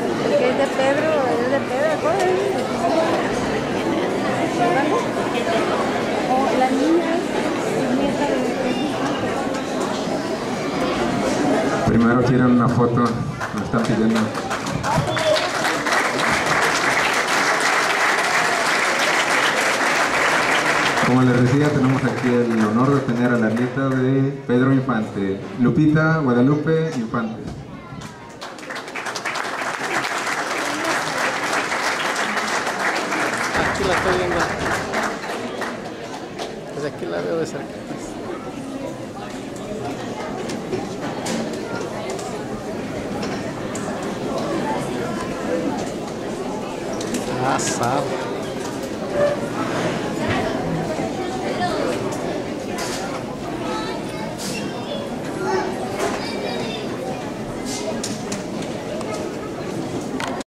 es de Pedro, es de Pedro, ¿cuál es? Primero quieren una foto, me están pidiendo. Como les decía, tenemos aquí el honor de tener a la nieta de Pedro Infante, Lupita Guadalupe Infante. Aquí la estoy viendo. Pues aquí la veo de cerca. Ah, sabe.